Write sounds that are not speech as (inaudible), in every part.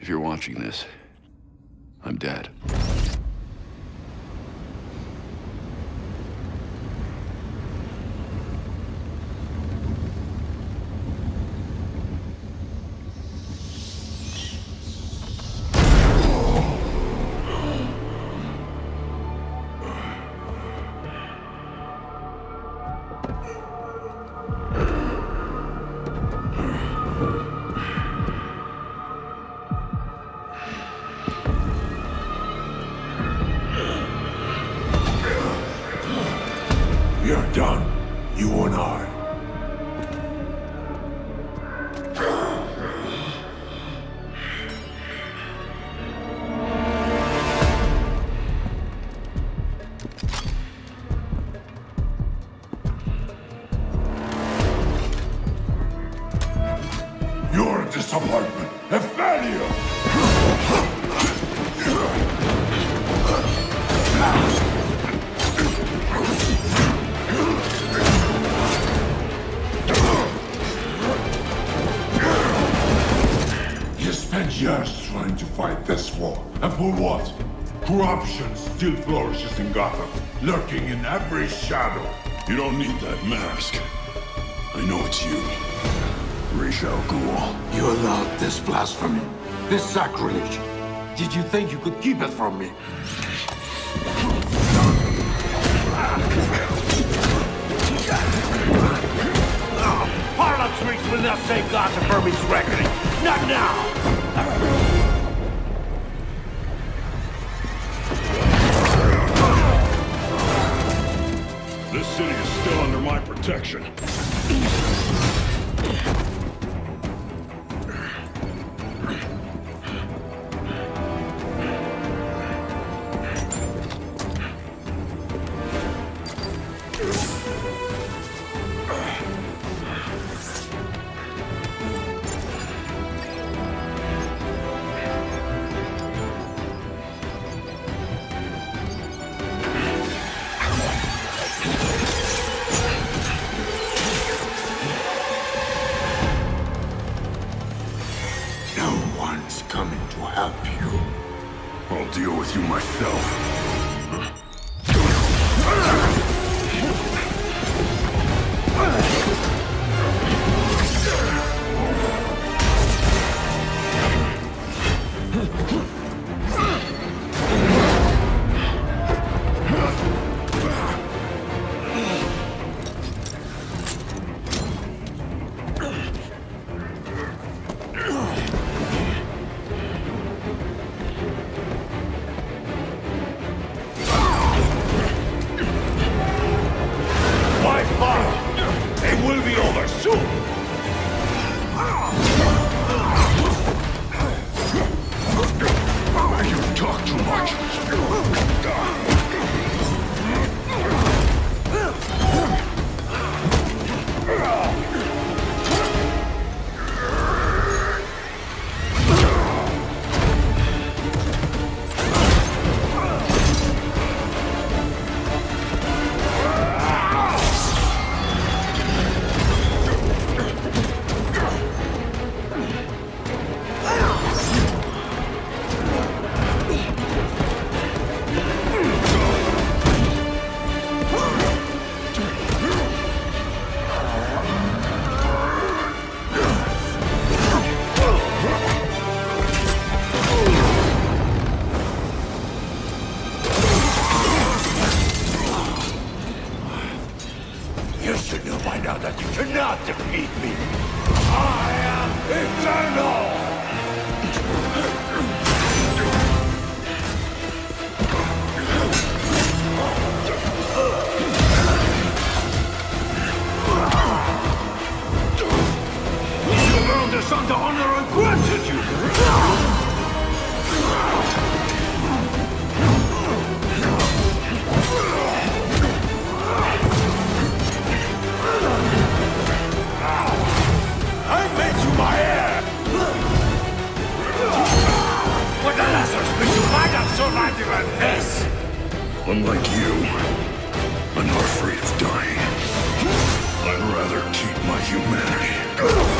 If you're watching this, I'm dead. For what? Corruption still flourishes in Gotham, lurking in every shadow. You don't need that mask. I know it's you. Ra's al Ghul. You allowed this blasphemy, this sacrilege. Did you think you could keep it from me? Harlem streets will not save Gotham from its reckoning. Not now! This city is still under my protection. Survived even! Unlike you, I'm not afraid of dying. I'd rather keep my humanity.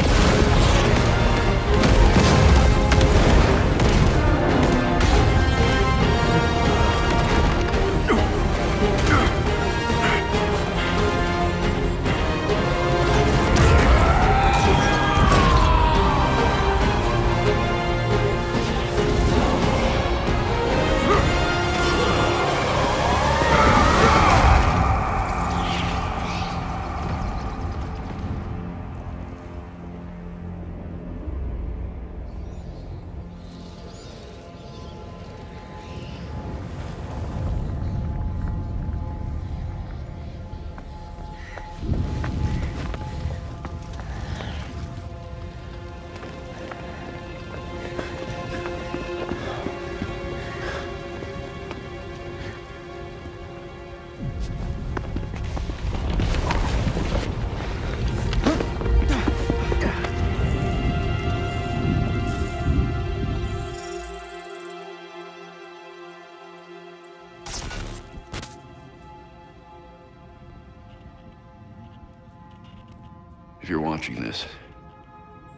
You're watching this,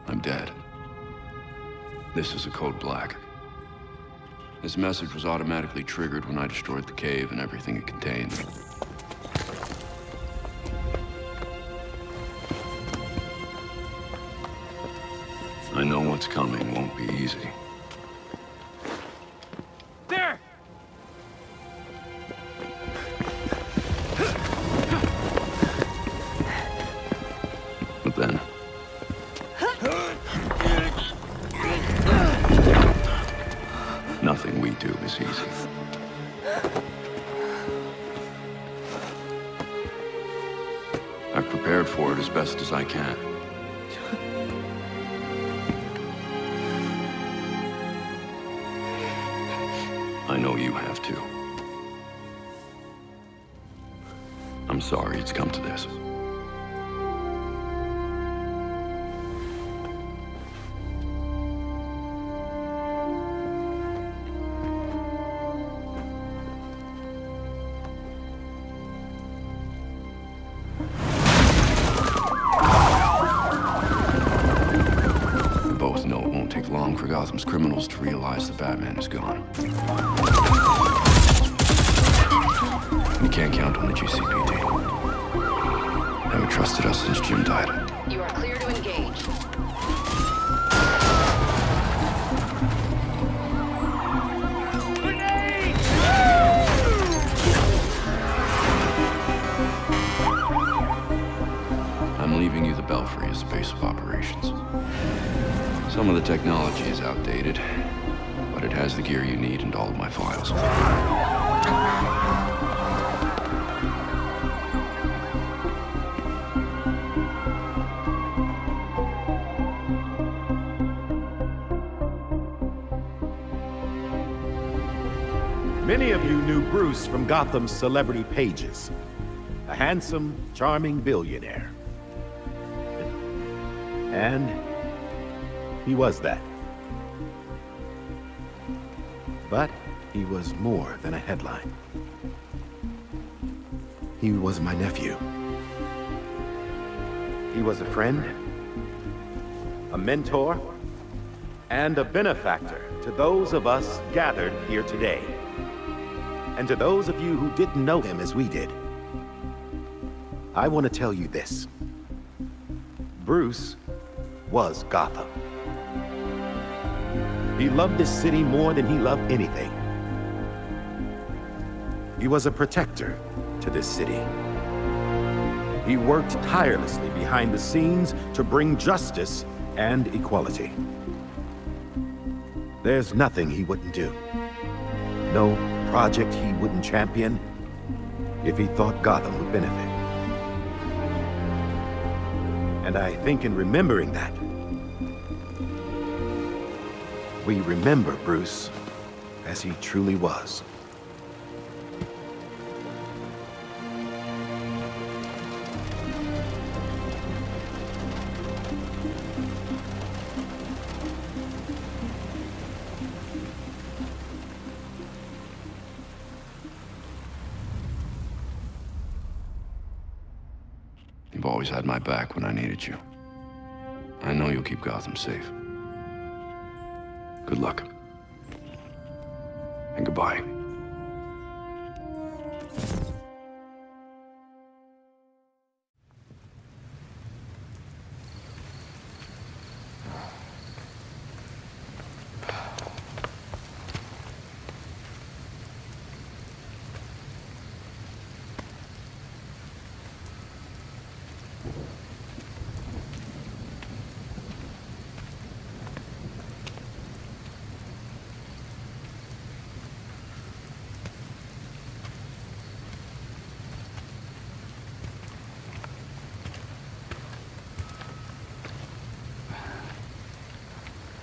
I'm dead. This is a code black. This message was automatically triggered when I destroyed the cave and everything it contained. I know what's coming won't be easy. Gotham's criminals to realize the Batman is gone. We can't count on the GCPD. They haven't trusted us since Jim died. You are clear to Some of the technology is outdated, but it has the gear you need and all of my files. Many of you knew Bruce from Gotham's celebrity pages. A handsome, charming billionaire. And he was that. But he was more than a headline. He was my nephew. He was a friend, a mentor, and a benefactor to those of us gathered here today. And to those of you who didn't know him as we did, I want to tell you this. Bruce was Gotham. He loved this city more than he loved anything. He was a protector to this city. He worked tirelessly behind the scenes to bring justice and equality. There's nothing he wouldn't do. No project he wouldn't champion if he thought Gotham would benefit. And I think in remembering that, we remember Bruce as he truly was. You've always had my back when I needed you. I know you'll keep Gotham safe. Good luck. And goodbye.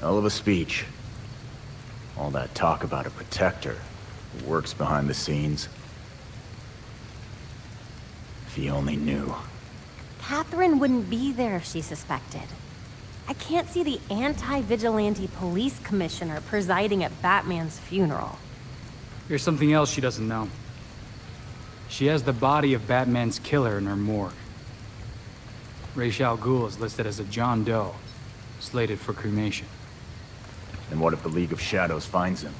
Hell of a speech. All that talk about a protector who works behind the scenes. If he only knew. Catherine wouldn't be there if she suspected. I can't see the anti-vigilante police commissioner presiding at Batman's funeral. Here's something else she doesn't know. She has the body of Batman's killer in her morgue. Ra's al Ghul is listed as a John Doe, slated for cremation. And what if the League of Shadows finds him?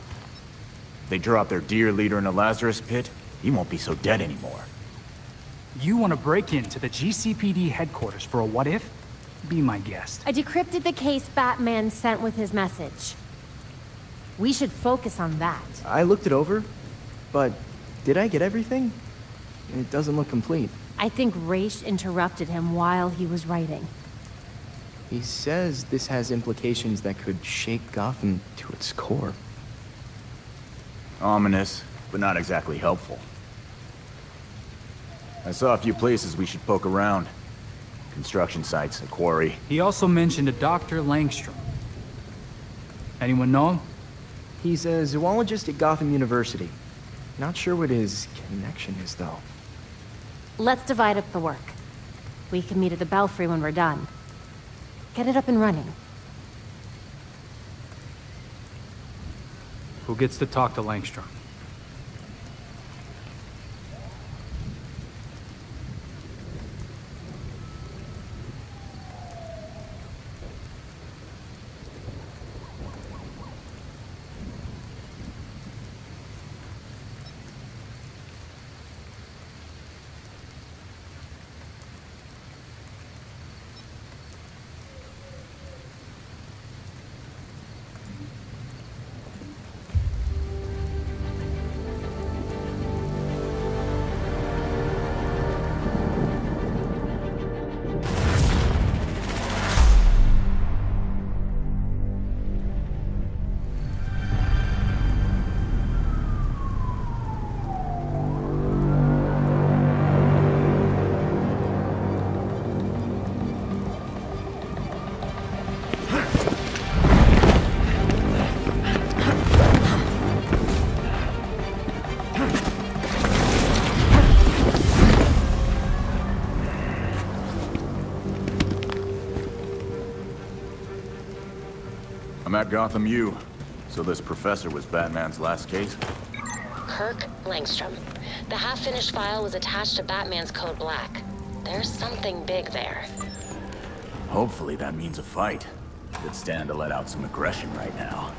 If they drop their dear leader in a Lazarus pit, he won't be so dead anymore. You want to break into the GCPD headquarters for a what-if? Be my guest. I decrypted the case Batman sent with his message. We should focus on that. I looked it over, but did I get everything? It doesn't look complete. I think Ra's interrupted him while he was writing. He says this has implications that could shake Gotham to its core. Ominous, but not exactly helpful. I saw a few places we should poke around. Construction sites, a quarry. He also mentioned a Dr. Langstrom. Anyone know him? He's a zoologist at Gotham University. Not sure what his connection is, though. Let's divide up the work. We can meet at the Belfry when we're done. Get it up and running. Who gets to talk to Langstrom? At Gotham U. So this professor was Batman's last case? Kirk Langstrom. The half-finished file was attached to Batman's Code Black. There's something big there. Hopefully that means a fight. Could stand to let out some aggression right now.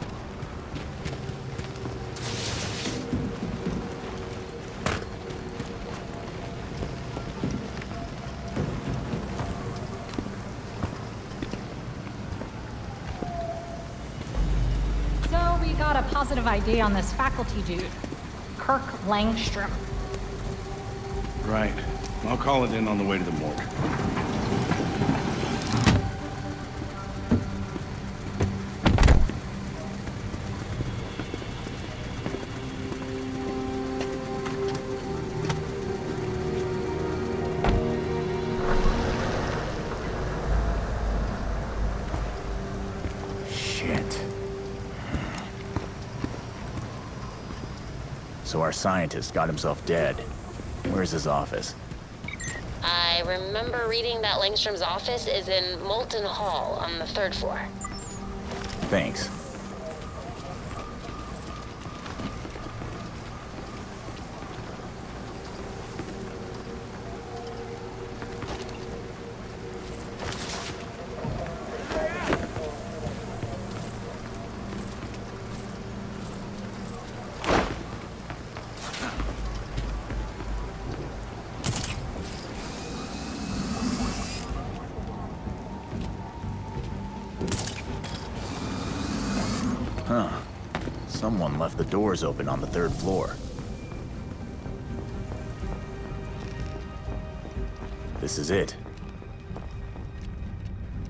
Positive ID on this faculty dude, Kirk Langstrom. Right. I'll call it in on the way to the morgue. So our scientist got himself dead. Where's his office? I remember reading that Langstrom's office is in Molten Hall on the third floor. Thanks. Doors open on the third floor. This is it.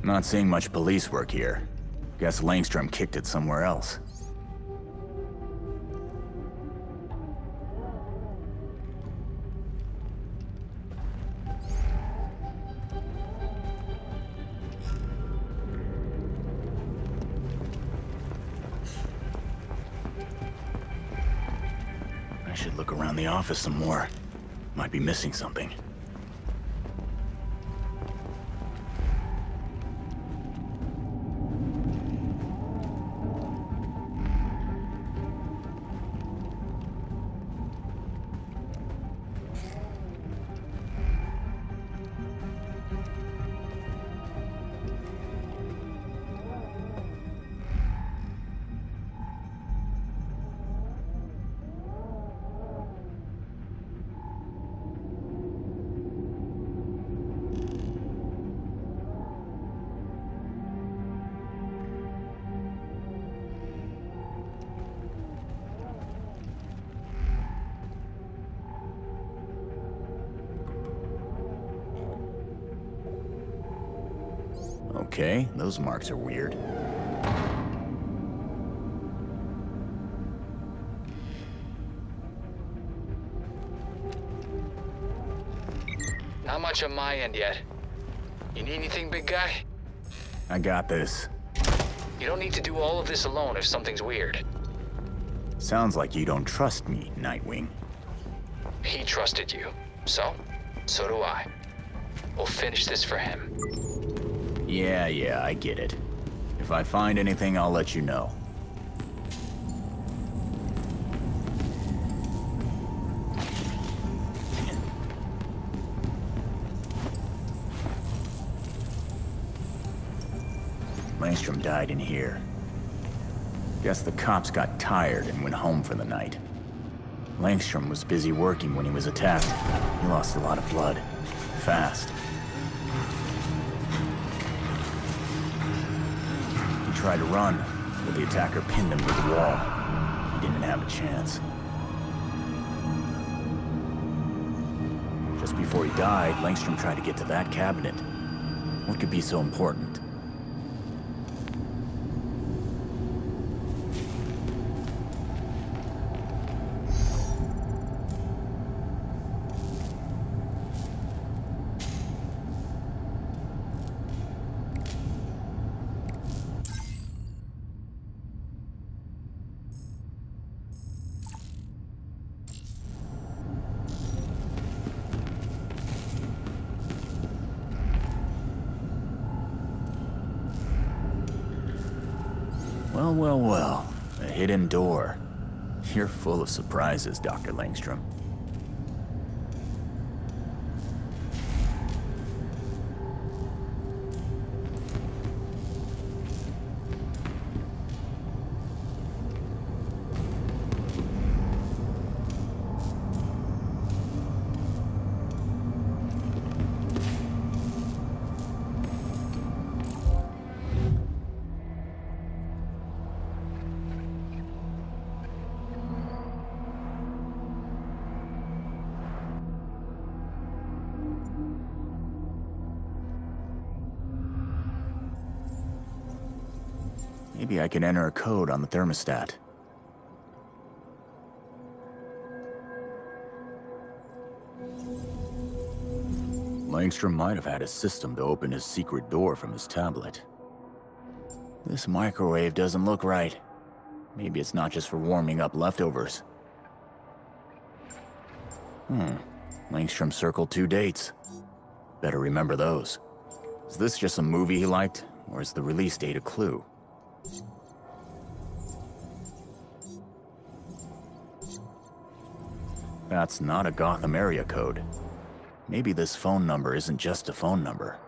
Not seeing much police work here. Guess Langstrom kicked it somewhere else. Office some more. Might be missing something. Okay, those marks are weird. Not much on my end yet. You need anything, big guy? I got this. You don't need to do all of this alone if something's weird. Sounds like you don't trust me, Nightwing. He trusted you. So, so do I. We'll finish this for him. Yeah, yeah, I get it. If I find anything, I'll let you know. Langstrom died in here. Guess the cops got tired and went home for the night. Langstrom was busy working when he was attacked. He lost a lot of blood. Fast. Tried to run, but the attacker pinned him to the wall. He didn't have a chance. Just before he died, Langstrom tried to get to that cabinet. What could be so important? Full of surprises, Dr. Langstrom. Maybe I can enter a code on the thermostat. Langstrom might have had a system to open his secret door from his tablet. This microwave doesn't look right. Maybe it's not just for warming up leftovers. Hmm. Langstrom circled two dates. Better remember those. Is this just a movie he liked, or is the release date a clue? That's not a Gotham area code. Maybe this phone number isn't just a phone number.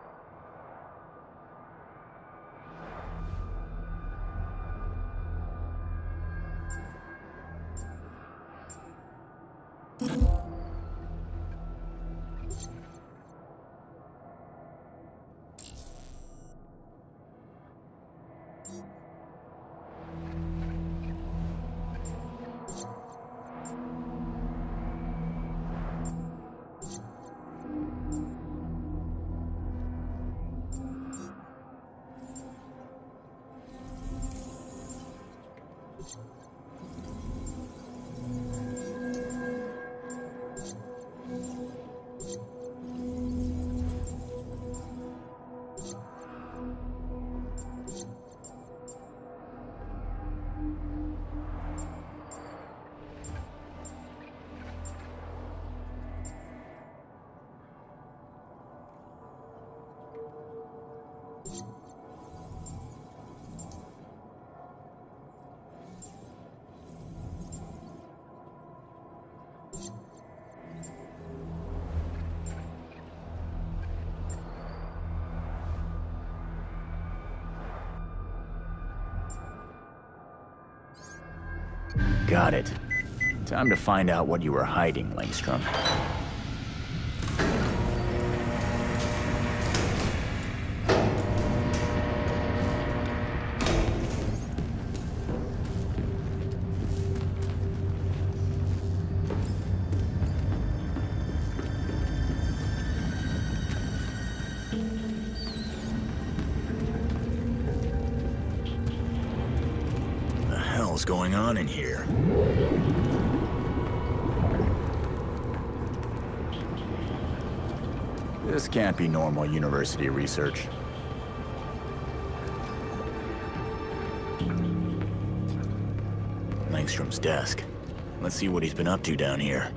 Got it. Time to find out what you were hiding, Langstrom. Can't be normal university research. Langstrom's desk. Let's see what he's been up to down here.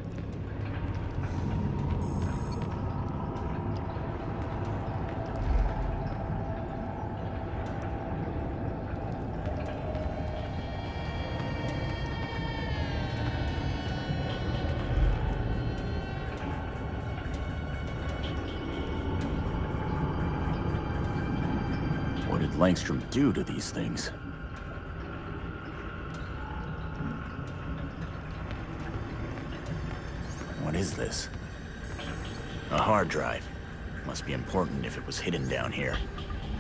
Langstrom do to these things? What is this? A hard drive. Must be important if it was hidden down here.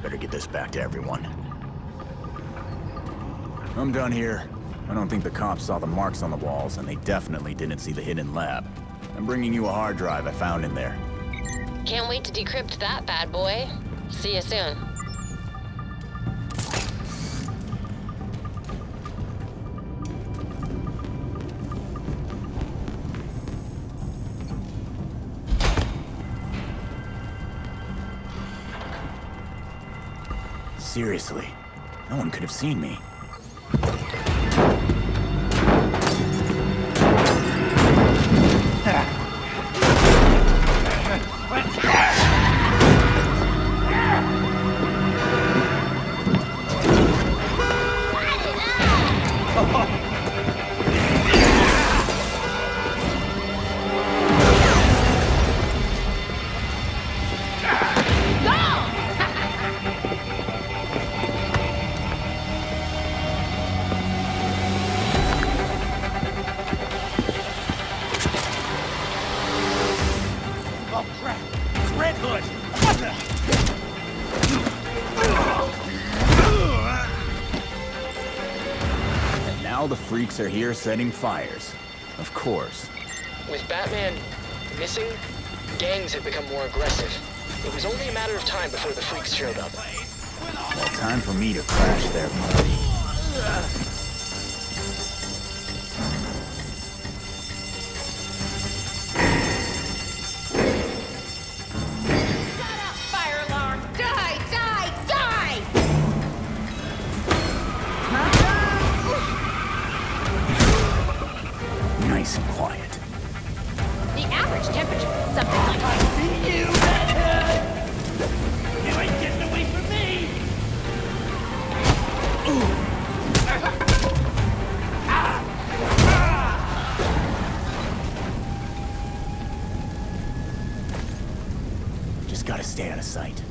Better get this back to everyone. I'm done here. I don't think the cops saw the marks on the walls, and they definitely didn't see the hidden lab. I'm bringing you a hard drive I found in there. Can't wait to decrypt that bad boy. See you soon. Seriously, no one could have seen me. Freaks are here setting fires. Of course. With Batman missing, gangs have become more aggressive. It was only a matter of time before the freaks showed up. Well, time for me to crash their party. Just gotta stay out of sight.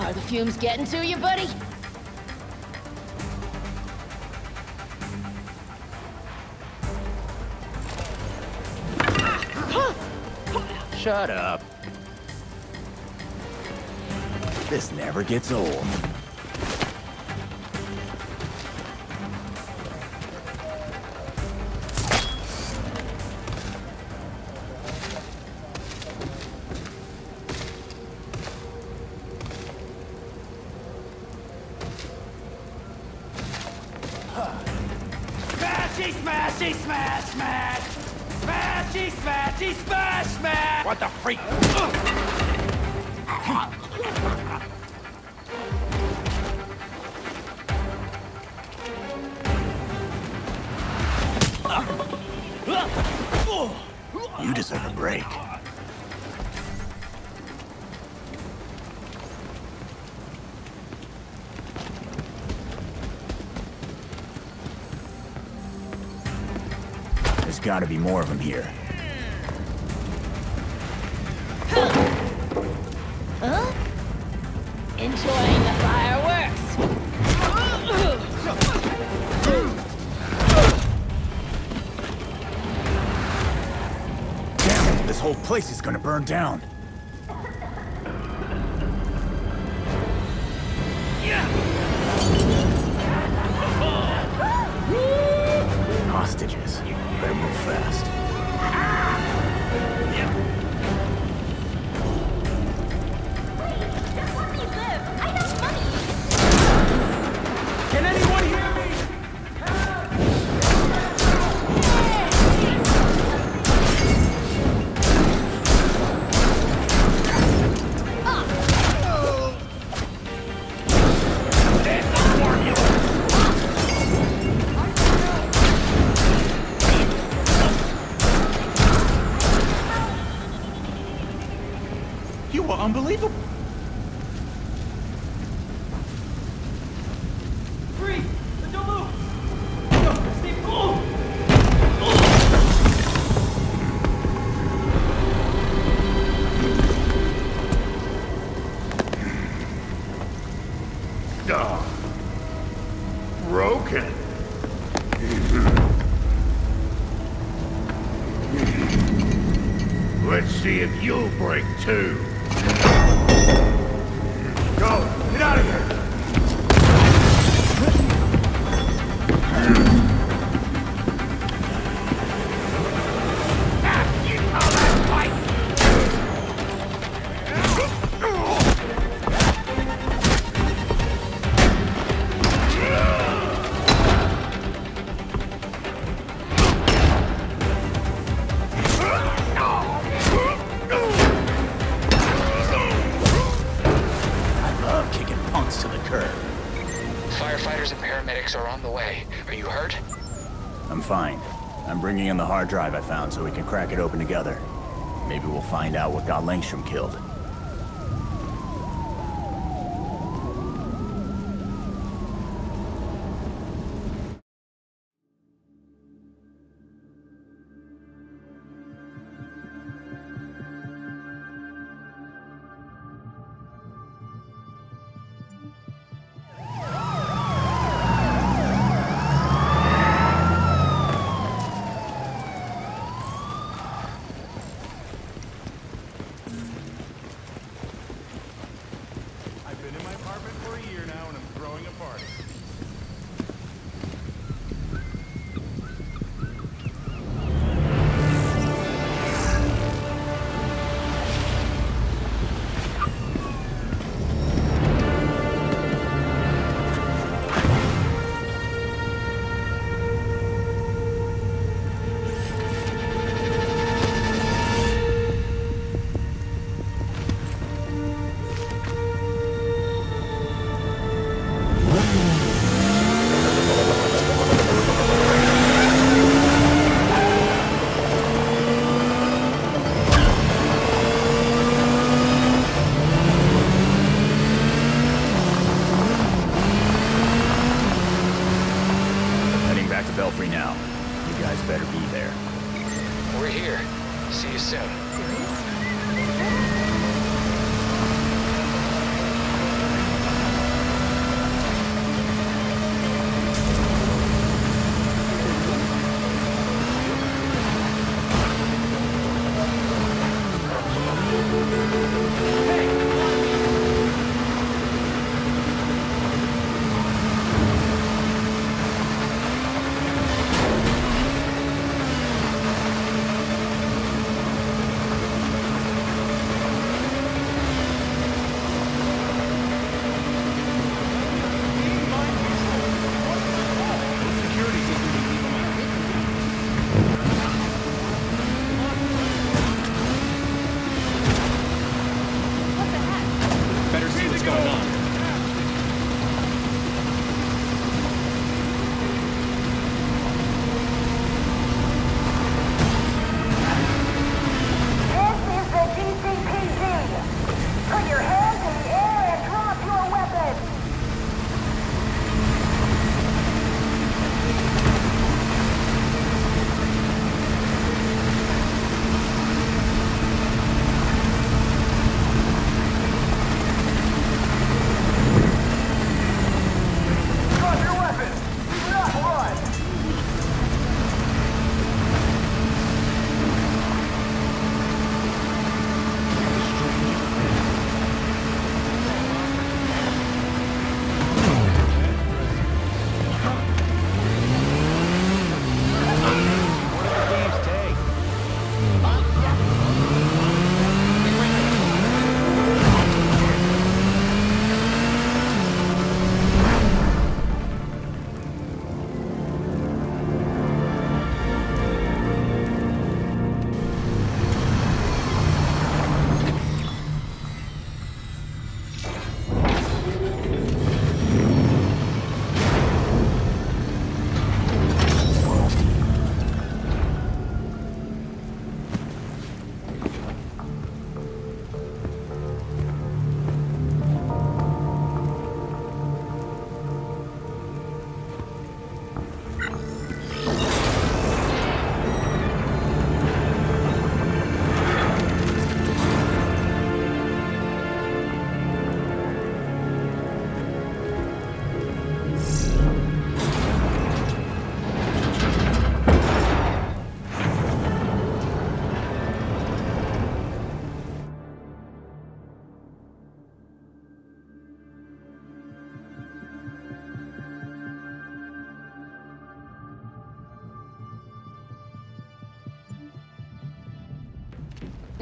Are the fumes getting to you, buddy? Shut up. This never gets old. There's gotta be more of them here. Huh? Enjoying the fireworks? Damn it, this whole place is gonna burn down. Fast. Too. Drive I found so we can crack it open together. Maybe we'll find out what got Langstrom killed.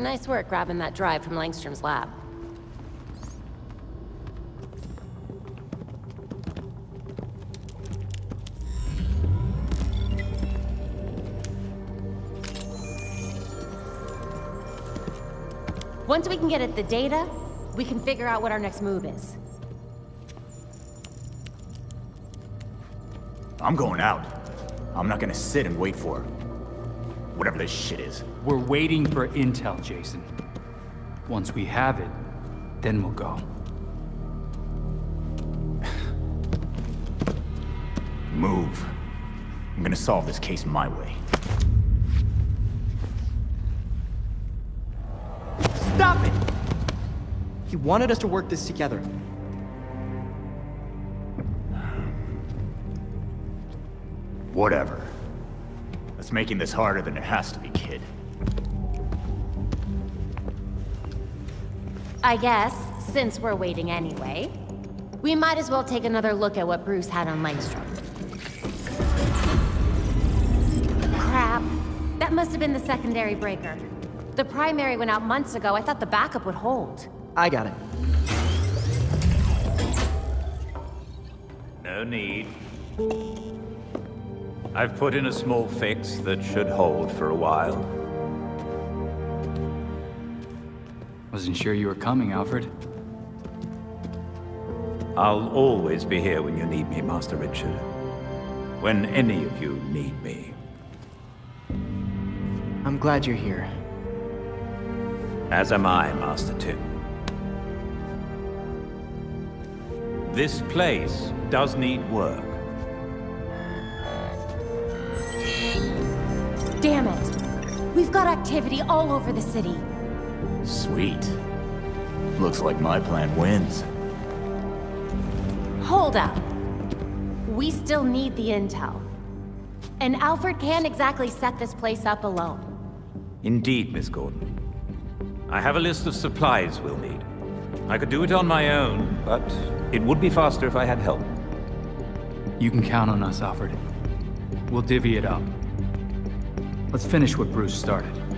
Nice work grabbing that drive from Langstrom's lab. Once we can get at the data, we can figure out what our next move is. I'm going out. I'm not gonna sit and wait for whatever this shit is. We're waiting for intel, Jason. Once we have it, then we'll go. (sighs) Move. I'm gonna solve this case my way. Stop it! He wanted us to work this together. Whatever. That's making this harder than it has to be, kid. I guess, since we're waiting anyway, we might as well take another look at what Bruce had on Langstrom. Crap. That must have been the secondary breaker. The primary went out months ago. I thought the backup would hold. I got it. No need. I've put in a small fix that should hold for a while. Wasn't sure you were coming, Alfred. I'll always be here when you need me, Master Richard. When any of you need me. I'm glad you're here. As am I, Master Tim. This place does need work. Damn it! We've got activity all over the city. Sweet. Looks like my plan wins. Hold up. We still need the intel. And Alfred can't exactly set this place up alone. Indeed, Miss Gordon. I have a list of supplies we'll need. I could do it on my own, but it would be faster if I had help. You can count on us, Alfred. We'll divvy it up. Let's finish what Bruce started.